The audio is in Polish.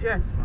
Shit, man.